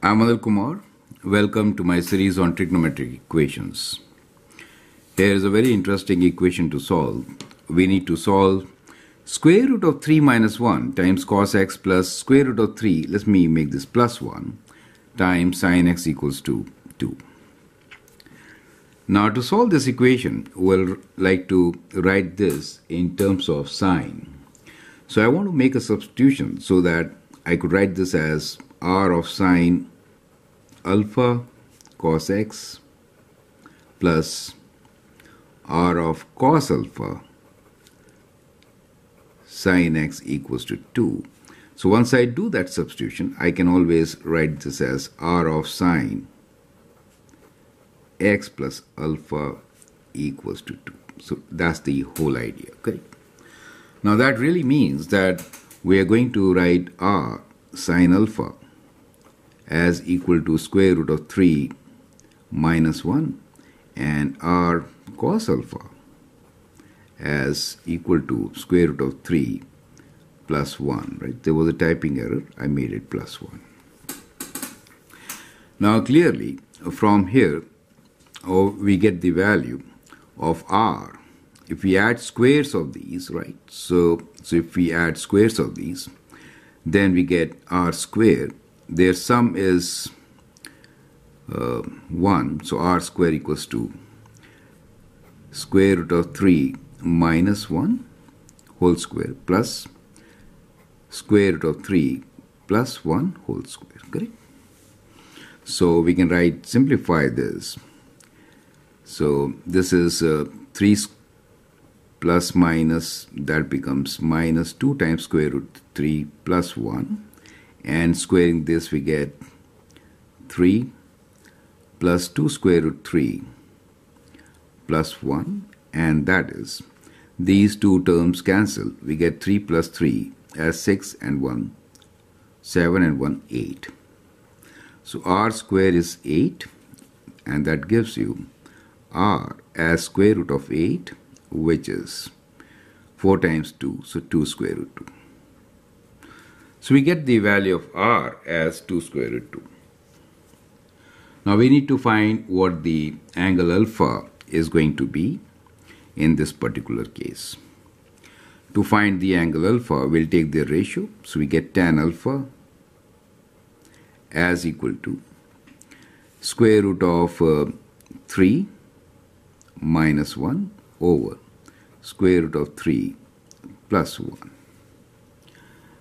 I'm Anil Kumar. Welcome to my series on trigonometric equations. Here is a very interesting equation to solve. We need to solve square root of 3 minus 1 times cos x plus square root of 3, let me make this plus 1, times sin x equals to 2. Now to solve this equation, we'll like to write this in terms of sine. So I want to make a substitution so that I could write this as r of sine alpha cos x plus r of cos alpha sine x equals to 2. So once I do that substitution, I can always write this as r of sine x plus alpha equals to 2. So that's the whole idea, correct? Now that really means that we are going to write r sine alpha as equal to square root of 3 minus 1 and r cos alpha as equal to square root of 3 plus 1 right? There was a typing error. I made it plus 1 now clearly from here oh, we get the value of r. If we add squares of these right? So so if we add squares of these then we get r squared their sum is uh, 1 so r square equals to square root of 3 minus 1 whole square plus square root of 3 plus 1 whole square correct? So we can write simplify this. So this is uh, 3 plus minus that becomes minus 2 times square root 3 plus 1 and squaring this we get 3 plus 2 square root 3 plus 1 and that is these two terms cancel we get 3 plus 3 as 6 and 1 7 and 1 8 so r square is 8 and that gives you r as square root of 8 which is 4 times 2 so 2 square root 2 so we get the value of r as 2 square root 2. Now we need to find what the angle alpha is going to be in this particular case. To find the angle alpha, we'll take the ratio. So we get tan alpha as equal to square root of uh, 3 minus 1 over square root of 3 plus 1.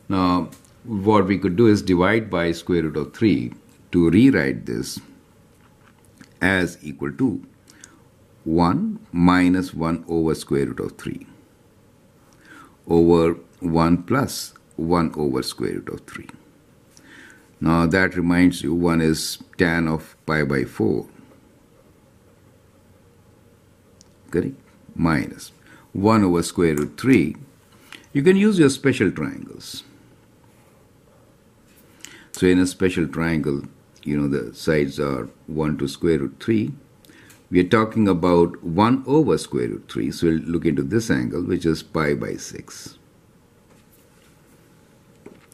Now, what we could do is divide by square root of 3 to rewrite this as equal to 1 minus 1 over square root of 3 over 1 plus 1 over square root of 3. Now that reminds you 1 is tan of pi by 4 correct? Minus. 1 over square root 3 you can use your special triangles so in a special triangle, you know, the sides are 1 to square root 3. We are talking about 1 over square root 3. So we'll look into this angle, which is pi by 6.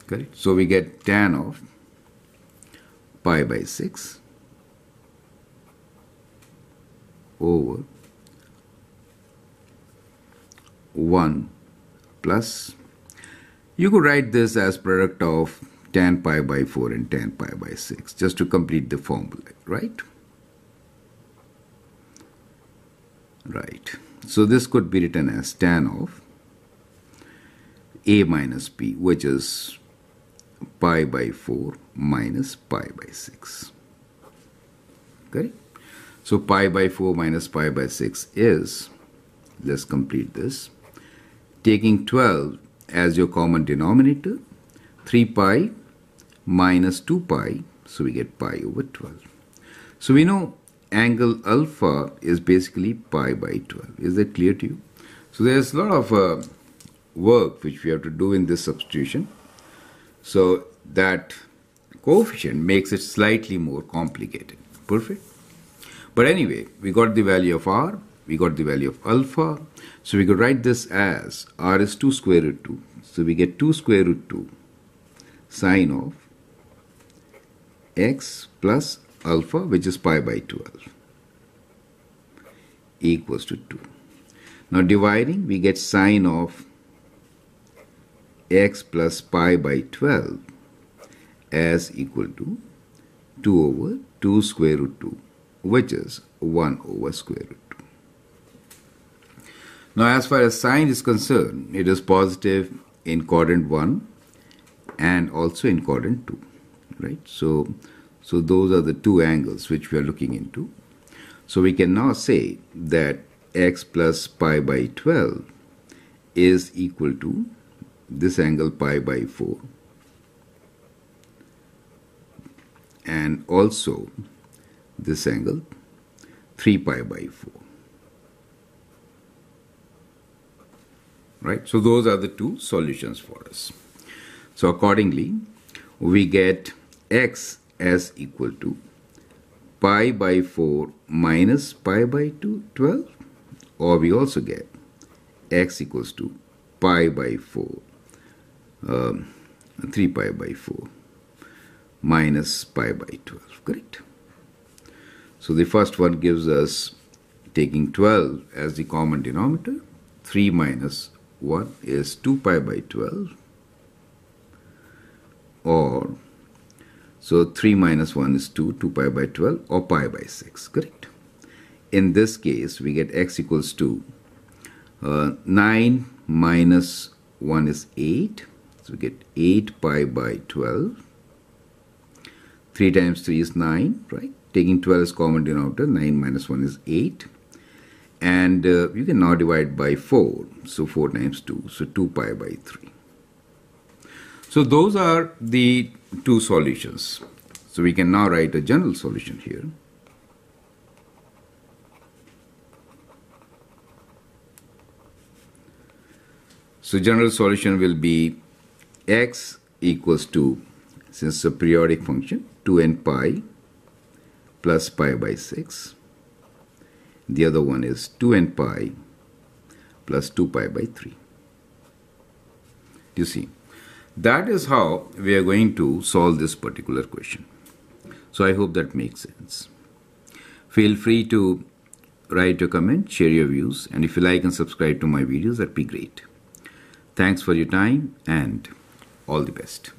Correct? So we get tan of pi by 6 over 1 plus. You could write this as product of tan pi by 4 and tan pi by 6 just to complete the formula, right? Right. So this could be written as tan of a minus p which is pi by 4 minus pi by 6. Okay? So pi by 4 minus pi by 6 is, let's complete this, taking 12 as your common denominator, 3 pi minus 2 pi, so we get pi over 12. So we know angle alpha is basically pi by 12. Is that clear to you? So there's a lot of uh, work which we have to do in this substitution. So that coefficient makes it slightly more complicated. Perfect. But anyway, we got the value of r, we got the value of alpha. So we could write this as r is 2 square root 2. So we get 2 square root 2 sine of x plus alpha which is pi by 12 equals to 2. Now dividing we get sine of x plus pi by 12 as equal to 2 over 2 square root 2 which is 1 over square root 2. Now as far as sine is concerned it is positive in quadrant 1 and also in quadrant 2 right? So so those are the two angles which we are looking into. So we can now say that x plus pi by 12 is equal to this angle pi by 4 and also this angle 3 pi by 4 right? So those are the two solutions for us. So accordingly we get x as equal to pi by 4 minus pi by 2 12 or we also get x equals to pi by 4 um, 3 pi by 4 minus pi by 12 correct? So the first one gives us taking 12 as the common denominator 3 minus 1 is 2 pi by 12 or so 3 minus 1 is 2 2 pi by 12 or pi by 6 correct in this case we get x equals to uh, 9 minus 1 is 8 so we get 8 pi by 12 3 times 3 is 9, right? Taking 12 as common denominator, 9 minus 1 is 8. And uh, you can now divide by 4. So 4 times 2, so 2 pi by 3. So those are the two solutions. So we can now write a general solution here. So general solution will be x equals to, since it's a periodic function, 2n pi plus pi by 6. The other one is 2n pi plus 2 pi by 3. You see, that is how we are going to solve this particular question. So I hope that makes sense. Feel free to write your comment, share your views, and if you like and subscribe to my videos, that'd be great. Thanks for your time and all the best.